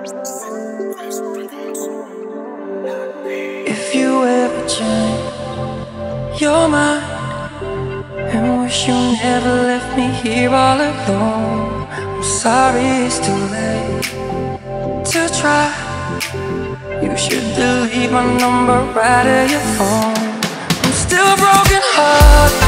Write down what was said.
If you ever change your mind and wish you never left me here all alone, I'm sorry it's too late to try. You should delete my number right of your phone. I'm still broken hearted.